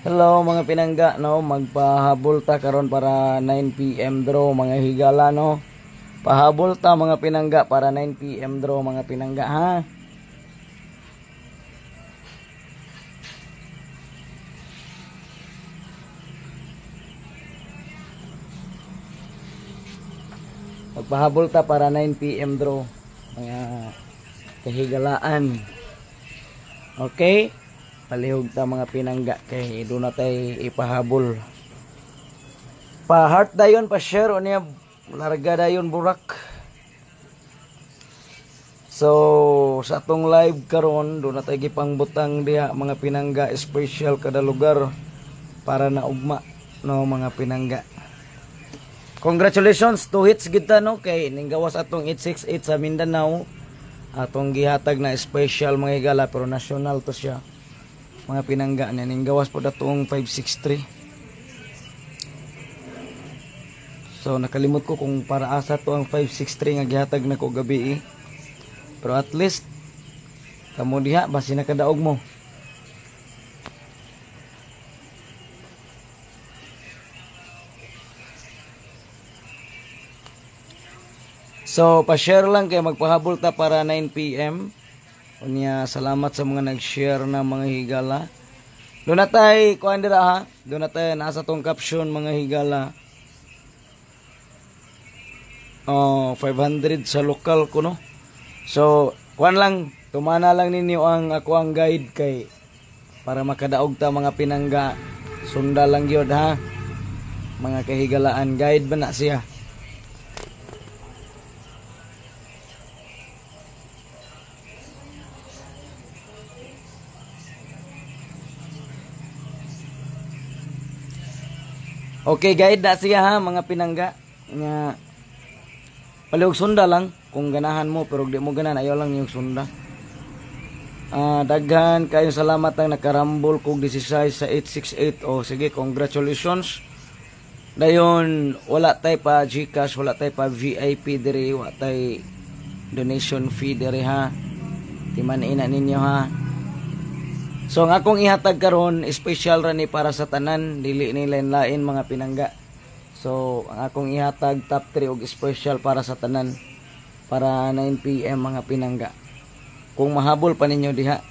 Hello mga pinangga no? Magpahabol ta karon para 9 PM draw mga higala no? Pahabol ta mga pinangga para 9 PM draw mga pinangga ha? Magpahabol ta para 9 PM draw mga kahigalaan. Okay palihog ta mga pinangga kay do na tay ipahabol. Pa heart dayon pa share o niya larga dayon burak. So sa atong live karon do na tay gipangbutang diha mga pinangga special kada lugar para na ugma no mga pinangga. Congratulations two hits kita no kay ninggawas atong 868 sa Mindanao. Atong gihatag na special mga higala pero national to siya mga pinangga na ning gawas po datong 563 so nakalimot ko kung para asa to ang 563 nga gihatag na ko gabi eh. pero at least kamo diha basi nakadaog mo So, pa-share lang kay magpahabol ta para 9 PM. Unya, salamat sa mga nag-share na mga higala. Doon na tayo, kuhan dira ha. Doon na tayo, nasa tong caption mga higala. Oh, 500 sa lokal ko no. So, kuhan lang, tumana lang ninyo ang ako ang guide kay para makadaog ta mga pinangga. Sunda lang gyud ha. Mga kahigalaan, guide ba na siya? Okay guide da siya ha mga pinangga nga palihog sunda lang kung ganahan mo pero di mo ganan ayaw lang yung sunda. Ah, daghan kayong salamat ang nakarambol kog 16 sa 868. Oh, sige, congratulations. Dayon wala tay pa GCash, wala tay pa VIP diri, wala tay donation fee diri ha. Timan ina ninyo ha. So ang akong ihatag karon special ra ni para sa tanan dili ni lain-lain mga pinangga. So ang akong ihatag top 3 og special para sa tanan para 9 PM mga pinangga. Kung mahabol pa ninyo diha.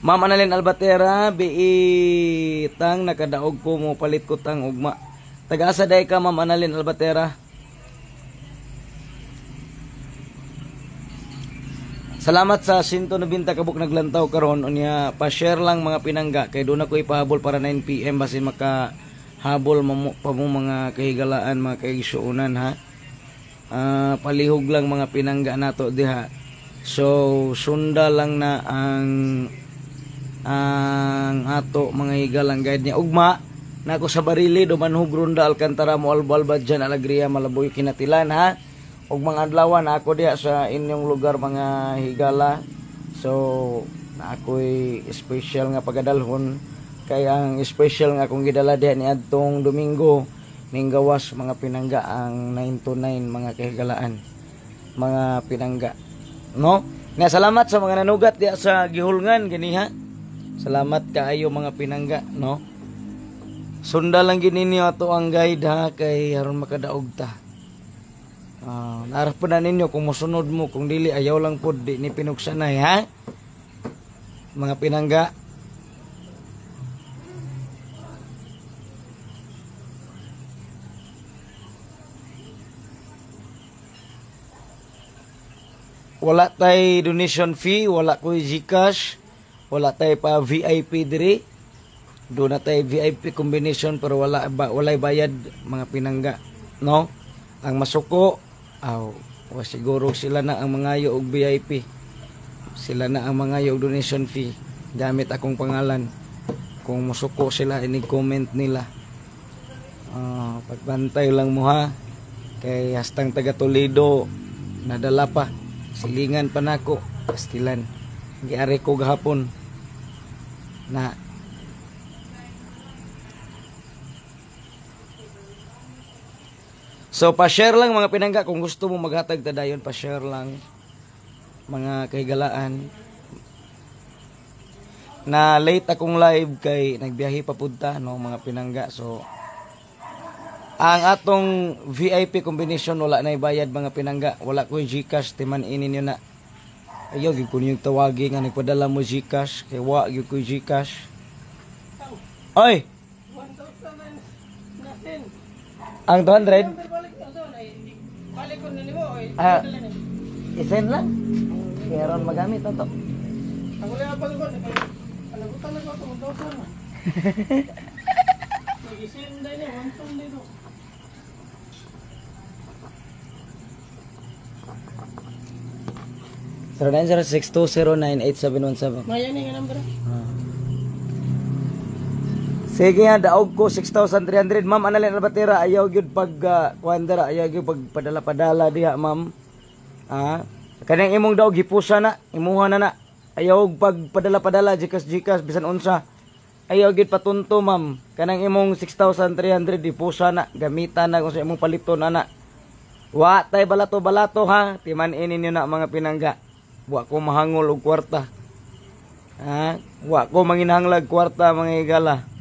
Ma'am Annalyn Albatera, biitang nakadaog ko mo palit ko tang ugma. Tagaasa day ka Ma'am Annalyn Albatera. Salamat sa 190 kabuk naglantaw karon unya pa-share lang mga pinangga kay do na ko ipahabol para 9 PM basi maka habol mo pa mo mga kahigalaan mga kaigsuunan ha. Ah, palihog lang mga pinangga nato diha. So sunda lang na ang ang ato mga higalang guide niya ugma nako sa barili do manhug ronda alcantara mo albalbad dyan alegria malaboy kinatilan ha ug mga adlawan ako diha sa inyong lugar mga higala. So na ako'y special nga pagadalhon. Kay ang special nga akong gidala diha ni adtong Domingo minggawas mga pinangga ang 9 to 9 mga kahigalaan. Mga pinangga. No? Nga salamat sa mga nanugat diha sa gihulngan ganiha. Salamat kaayo mga pinangga no? Sunda lang gininyo ato ang guide ha? Kay aron makadaog ta Ah, narap po na ninyo kung musunod mo, kung dili ayaw lang po, di ni pinuksanay, ha? Mga pinangga. Wala tay donation fee, wala ko Gcash, wala tay pa VIP diri. Doon na tay VIP combination pero wala ba, walay bayad mga pinangga, no? Ang masuko aw wa siguro sila na ang mga og VIP sila na ang mga og donation fee. Gamit akong pangalan. Kung musuko sila ini comment nila. Uh, pagbantay lang mo ha? Kay hastang taga Toledo nadala pa. Silingan pa nako pastilan giari ko gahapon na So pa-share lang mga pinangga kung gusto mo maghatag ta dayon pa-share lang. mga kahigalaan na late akong live kay nagbiyahe papunta no mga pinangga. So ang atong VIP combination wala na ibayad mga pinangga. Wala ko yung Gcash timan inin yun na. Ayaw gyud ko yung tawagi nga nagpadala mo Gcash kay wa gyud ko yung Gcash. Oy! Ang 200 Balik ko na mo, eh. ah isend lang Meron magamit to. Ang wala nga pag ko, panagutan na ko itong dosa na. Nag-isin na niya, wansong dito. Zero nine zero six two zero nine eight seven one seven. Maya ni nga number. Sige nga, daog ko 6,300. Ma'am, analin na batera, ayaw gyud pag uh, kuandara, ayaw gyud pag padala-padala diha, ma'am. Ah, kanang imong daog gipusa na, imuha na na. Ayaw pag padala-padala, jikas-jikas, bisan unsa. Ayaw gyud patunto, ma'am. Kanang imong 6,300 dipusa na, gamitan na kung sa imong palito na. Wa tay balato-balato ha, timan ninyo na mga pinangga. Wa ko mahangol og kwarta. Ha? Wa ko manginahanglag kwarta mga igala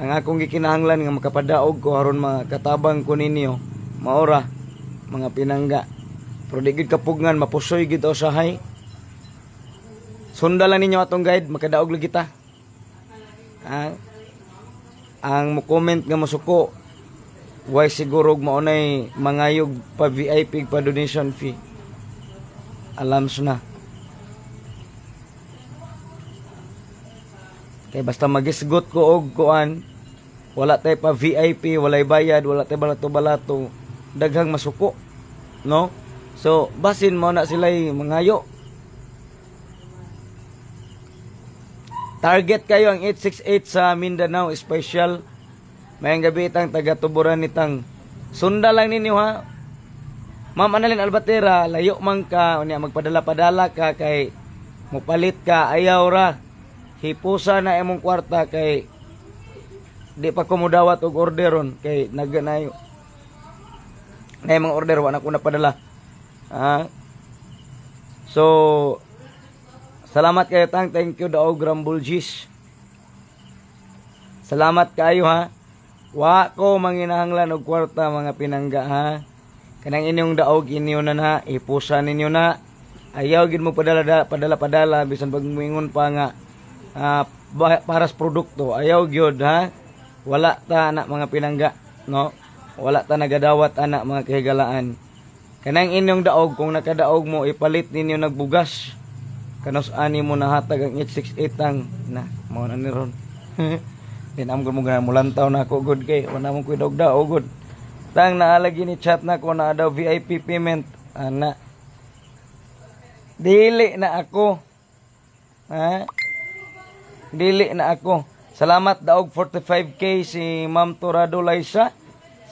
ang akong gikinahanglan nga makapadaog ko aron mga katabang ko ninyo maora mga pinangga. Pero di gid kapugngan mapusoy gid usahay sundalan ninyo atong guide makadaog lagi ta. Ang ang comment nga masuko why siguro maunay mangayog pa VIP pa donation fee? Alams na Kay basta magisgot ko og kuan, wala tay pa VIP, walay bayad, wala tay balato-balato, daghang masuko. No? So, basin mo na sila mangayo. Target kayo ang 868 sa Mindanao Special. Mayang gabi itang taga-tuburan nitang. Sunda lang ninyo ha. Ma'am Annalyn Albatera, layo man ka, magpadala-padala ka kay mupalit ka, ayaw ra hipusa na imong kwarta kay di pa ko mudawat og orderon kay naganayo na imong order wa na ko napadala. Ah so salamat kayo tang. Thank you daog Rambulgis salamat kayo ha? Wa ko manginahanglan og kwarta mga pinangga ha? Kanang inyong daog inyo na na ipusa ninyo na. Ayaw gid mo padala padala padala bisan pag muingon pa nga uh, paras produkto. Ayaw gyud ha? Wala ta anak mga pinangga no? Wala ta nagadawat anak mga kahigalaan kanang inyong daog kung nakadaog mo ipalit ninyo nagbugas. Kanos ani mo nahatag ang 868 ang na mao na ni ron. Din am mo mulantaw na ako good kay wala mo ko daog daog good. Tang naalagi ni chat na ko na daw VIP payment ana dili na ako. Ha dili na ako. Salamat daog 45k si Ma'am Torado Liza.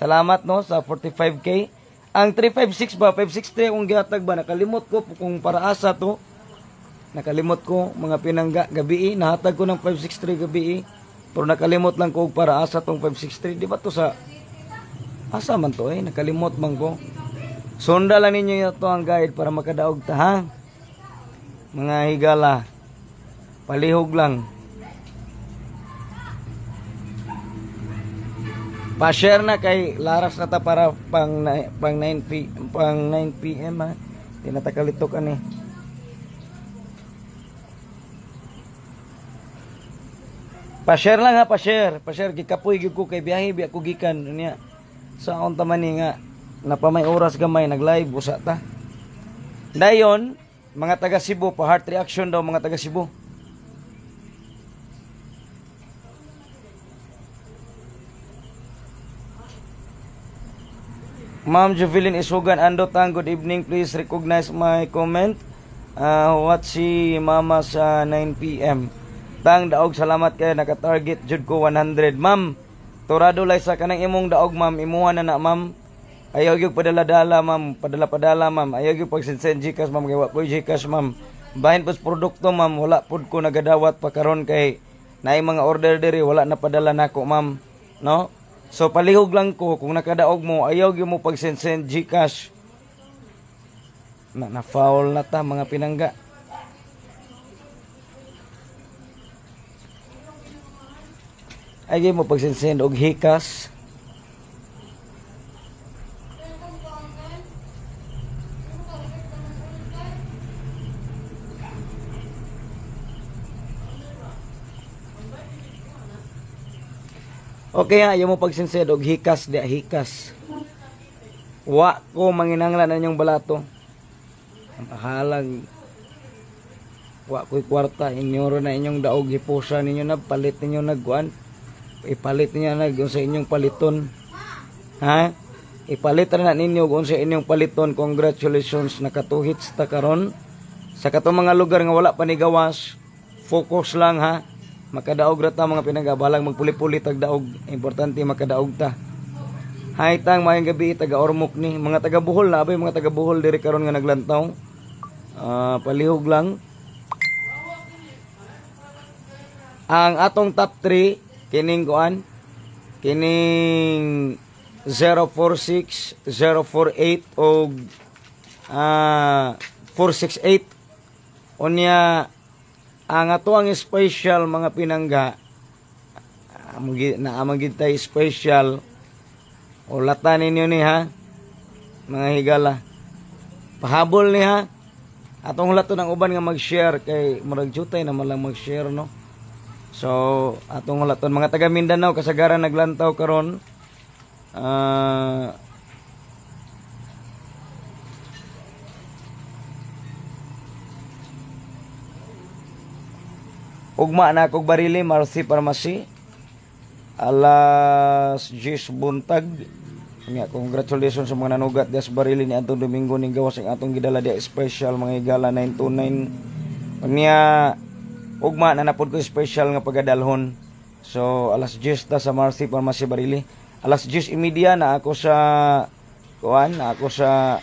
Salamat no sa 45k. Ang 356 ba, 563 kung gihatag ba nakalimot ko kung para asa to. Nakalimot ko mga pinangga gabi nahatag ko ng 563 gabi. Pero nakalimot lang ko para asa tong 563. Di ba to sa asa man to eh nakalimot man ko. Sunda lang ninyo ito ang guide para makadaog ta ha. Mga higala. Palihog lang. Pa-share na kay Laras na ta para pang pang 9 p pang 9 PM ha. Tinatakalito ka ni. Pa-share lang ha, pa-share. Pa-share gikapoy gyud ko kay biyahe biya ko gikan niya. Sa so, unta man nga napamay oras gamay nag-live usa ta. Dayon, mga taga Cebu pa heart reaction daw mga taga Cebu. Ma'am Jovelyn Isugan Andotang, good evening. Please recognize my comment. Uh, what si Mama sa 9 p.m. Tang daog salamat kay naka-target jud ko 100. Ma'am, torado lay sa kanang imong daog ma'am, imuha na na ma'am. Ayaw gyud padala-dala ma'am, padala-padala ma'am. Ayaw gyud pag send Gcash ma'am, kay wa po Gcash ma'am. Bahin pos produkto ma'am, wala pud ko nagadawat pa karon kay naay mga order diri wala na padala nako ma'am. No? So palihog lang ko kung nakadaog mo ayaw gyud mo pag send send GCash. na, na foul na ta mga pinangga. Ay mo pagsensend og hikas. Okay ha, yung mo pagsensend og hikas di hikas. Wa ko manginanglan na inyong balato. Ang pahalag. Wa ko'y kwarta. Inyo na inyong daog hipusa ninyo na palit ninyo nagkuan. Ipalit ninyo na kung sa inyong paliton. Ha? Ipalit na ninyo kung sa inyong paliton. Congratulations nakatuhits ta karon. Sa katong mga lugar nga wala panigawas, focus lang ha. Makadaog ra mga pinagabalang magpuli-puli tag. Importante makadaog ta. Hay tang mayang gabi taga Ormoc ni mga taga Bohol na abay mga taga Bohol diri karon nga naglantaw. Ah, palihog lang. Ang atong top 3 kining kuan kining 046, 048 o ah 468 unya ang ato ang special mga pinangga na amang gid tay special ulatan ninyo ni ha? Mga higala. Pahabol ni ha? Atong hulaton ang uban nga mag-share kay murag jutay na lang mag-share no? So atong hulaton mga taga Mindanao kasagaran naglantaw karon. Ah Ugma na kog barili Marcy Pharmacy. Alas 10 buntag. Nga congratulations sa mga nanugat des barili ni atong Domingo ning gawas ang atong gidala dia special mga higala 929 unya ugma na napod ko special nga pagadalhon so alas 10 ta sa Marcy Pharmacy barili. Alas 10 imedya na ako sa kuan na ako sa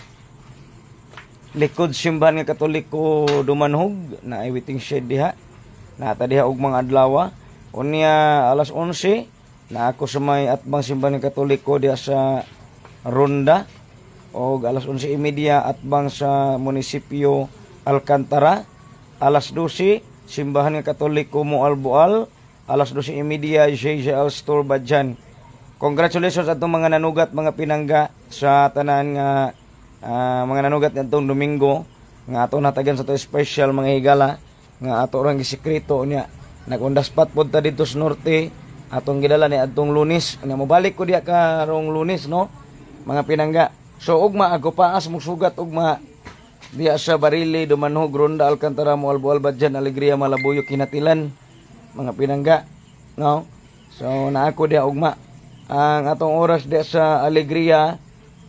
likod simbahan nga katoliko dumanhog. Na ay shed diha Nata diha og mga adlaw. Unya alas 11 na ako sa may atbang simbahan ng Katoliko diha sa Ronda og alas 11:30 atbang sa munisipyo Alcantara. Alas 12 simbahan ng Katoliko Mualboal. Alas 12:30 JJL Store Badjan. Congratulations atong mga nanugat mga pinangga sa tanan nga ah, mga nanugat nitong Domingo nga ato natagan sa to special mga higala nga ato orang gisekreto niya. Nagundas pat pod ta dito sa norte. Atong gidala ni adtong lunes. Nya mobalik ko diya karong lunes no? Mga pinangga. So ugma ako paas mo sugat ugma. Diya sa barili dumanhog ronda alcantara mo albo albadjan alegria malabuyo kinatilan. Mga pinangga no? So na ako diya ugma. Ang atong oras diya sa alegria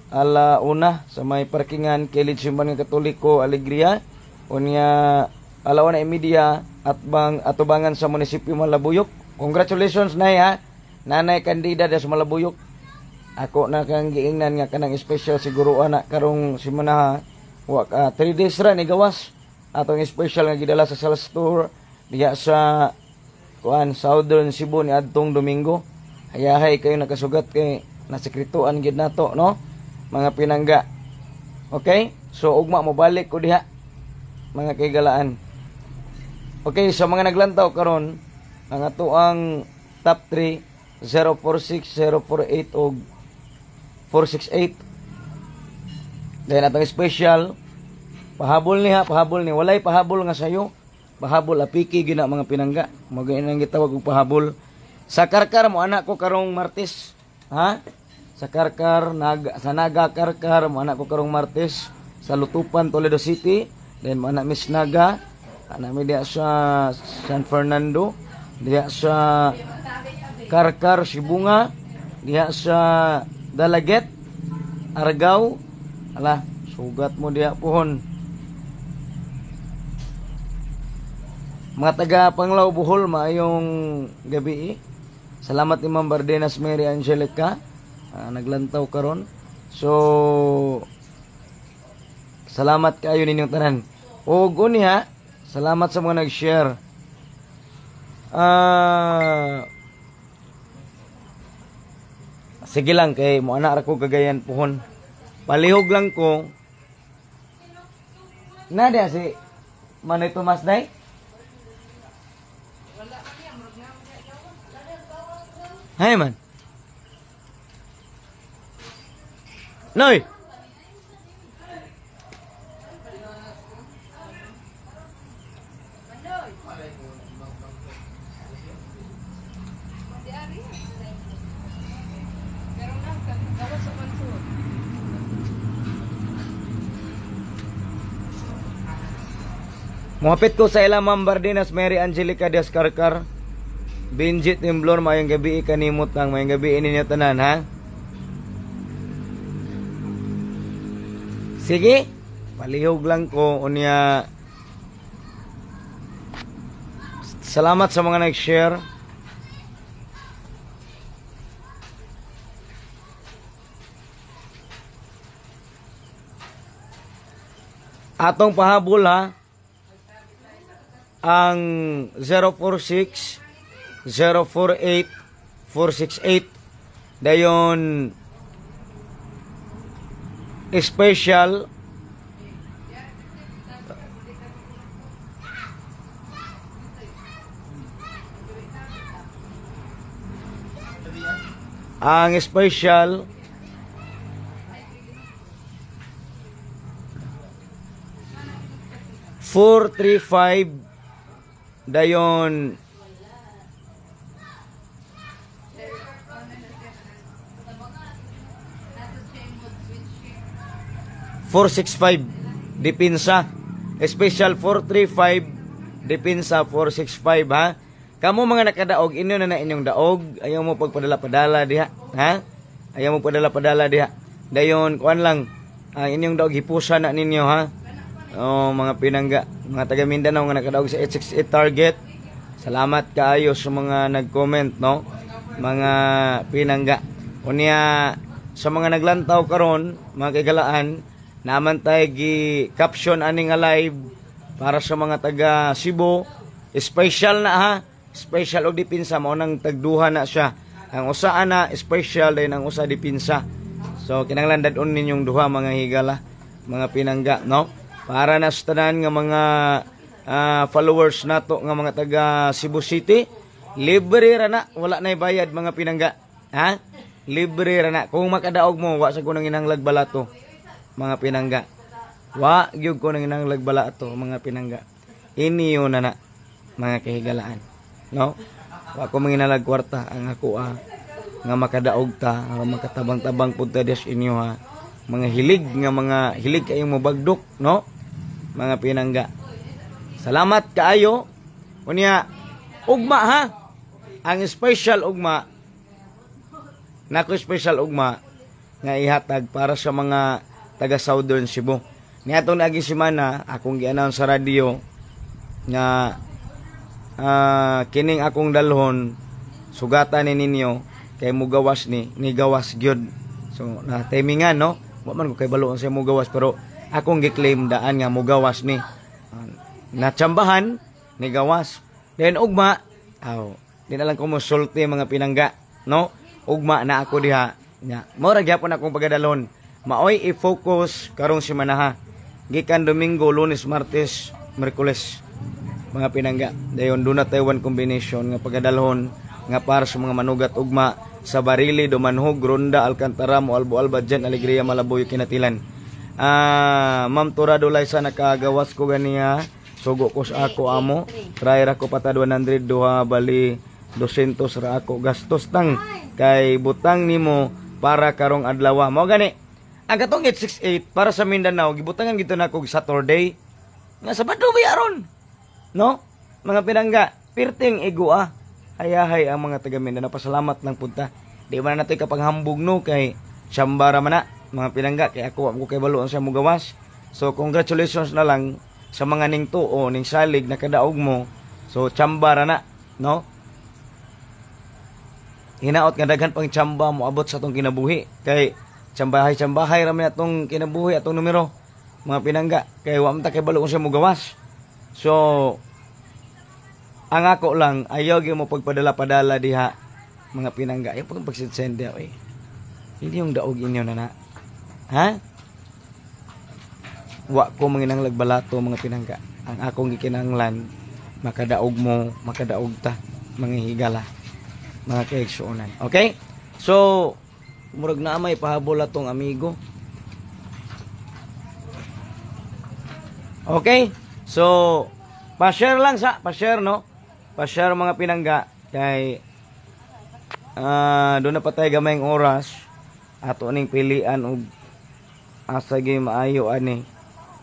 ala una sa may parkingan kilid simbahan nga katoliko alegria. Unya alawan na media at bang atubangan sa munisipyo Malabuyok. Congratulations na ha. Nanay kandida sa Malabuyok. Ako na kang giingnan nga kanang special siguro ana karong simana ha. Wa ka 3 days ra ni gawas. Atong special nga gidala sa Sal Store diya sa kuan Southern Cebu ni adtong Domingo. Hayahay kayo nakasugat kay nasekretoan gid nato no mga pinangga. Okay? So ugma mo balik ko diha mga kaigalaan. Okay, sa mga naglantaw karon ang ato ang top 3 046, 048 o 468. Then atong special pahabol ni ha, pahabol ni walay pahabol nga sayo. Pahabol apiki gina mga pinangga. Magayon ang gitawag og pahabol. Sa karkar mo anak ko karong Martes. Ha? Sa karkar naga, sa naga karkar mo anak ko karong Martes sa Lutupan Toledo City. Then mo anak Miss Naga Anami diya sa San Fernando, diya sa Karkar, Sibunga, diya sa Dalaget, Argao. Ala, sugat mo diya pohon. Mga taga Panglao Bohol, maayong gabi. eh. Salamat ni Ma'am Bardenas Mary Angelica. Ah, naglantaw karon. So, salamat kayo ninyong tanan. O ha, Salamat sa mga nag-share. Ah Sige lang kay mo anak ra ko kagayan pohon. Palihog lang ko Na dia si Manoy Tomas day? Hay man. Noy. Muhapit ko sa ilang Ma'am Bardinas Mary Angelica Diaz Carcar. Binjit Timblor mayong gabi kanimot ang mayong gabi ninyo tanan ha. Sige, palihog lang ko unya. Salamat sa mga nag-share. Atong pahabol ha ang 046 048 468 dayon special. Ang special Four three five dayon. 465 Depensa. Special 435 Depensa 465 ha? Kamo mga nakadaog inyo na na inyong daog. Ayaw mo pagpadala-padala diha ha? Ayaw mo padala-padala diha. Dayon kuan lang ang inyong daog hipusa na ninyo ha Oh, mga pinangga, mga taga Mindanao nga nakadaog sa 868 target. Salamat kaayo sa mga nag-comment, no? Mga pinangga. Unya sa mga naglantaw karon, mga kagalaan, naman tayo gi caption aning live para sa mga taga Cebu. Special na ha. Special og dipinsa mo nang tagduha na siya. Ang usa ana special din ang usa dipinsa. So kinahanglan dadon ninyong duha mga higala, mga pinangga, no? Para na sa tanan nga mga ah, followers nato nga mga taga Cebu City libre ra na. Wala na bayad mga pinangga. Ha? Libre ra na. Kung makadaog mo wa sa kunang inanglag balato mga pinangga. Wa gyud ko nang inanglag balato mga pinangga. Iniyo na na mga kahigalaan. No? Wa ko manginalag kwarta ang ako ah, nga makadaog ta nga makatabang-tabang pud ta des inyo ha mga hilig nga mga hilig kayong mabagdok no mga pinangga. Salamat kaayo. Unya, ugma ha. Ang special ugma, nako special ugma, nga ihatag para sa mga taga Southern Cebu. Niatong naging semana, akong gi-announce sa radio nga ah, kining akong dalhon sugatan ni ninyo kay mugawas ni ni gawas gyud. So na timingan no. Wa man ko kay balo sa mugawas pero akong giklaim daan nga mugawas ni uh, natsambahan ni gawas. Then ugma aw di na lang ko mosulti mga pinangga no? Ugma na ako diha nya mo ra gyapon akong pagadalon. Maoy i-focus karong semana ha. Gikan domingo lunes martes merkules mga pinangga. Dayon duna Taiwan combination nga pagadalhon nga para sa mga manugat ugma sa Barili, Dumanhog, Ronda, Alcantara, Moalbo, Albadjan, Alegria, Malaboy, Kinatilan Ah, Ma'am Tura Dulay sa nakagawas ko ganiya. Sugo ko sa ako amo. Try ra ko pata 100 duha bali 200 ra ako gastos tang kay butang nimo para karong adlaw. Mao gani. Ang katong 868 para sa Mindanao gibutangan gito na kog Saturday. Nga Sabado ba aron? No? Mga pinangga, pirting ego ah. Hayahay ang mga taga Mindanao. Pasalamat lang punta. Di man natin kapag hambog no kay Sambara man na mga pinangga kay ako ako kay balo sa mo gawas so congratulations na lang sa mga ning tuo ning salig na kadaog mo. So chamba ra na no? Hinaot nga daghan pang chamba mo abot sa tong kinabuhi. Kay chambahay chambahay ra man atong kinabuhi atong numero mga pinangga kay wa man ta kay balo sa mo gawas so ang ako lang ayaw gyud mo pagpadala-padala diha mga pinangga. Ayaw pag pagsend eh hindi yung daog inyo na na Ha? wa ko manginanglag balato mga pinangga ang akong gikinanglan makadaog mo makadaog ta mga higala mga kaigsuonan. Okay? So murag na may pahabol atong amigo. Okay? So pa-share lang sa pa-share no? Pa-share mga pinangga. Kay ah doon na pa tayo gamayng oras. Ato ning pilian og asa gyud maayo ani?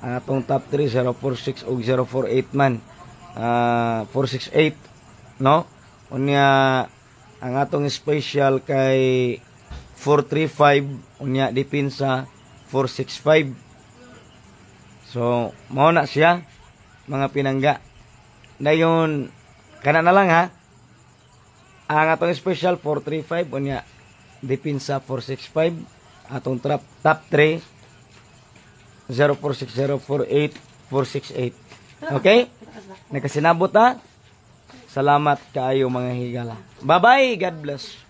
Ang atong top 3 046 ug 048 man. Ah 468 no? Unya ang atong special kay 435 unya depensa 465 so mao na siya mga pinangga. Dayon kana na lang ha? Ang atong special 435 unya depensa 465 atong trap top 3 046048 Okay? Nakasinabot ha? Salamat kaayo mga higala. Bye-bye. God bless.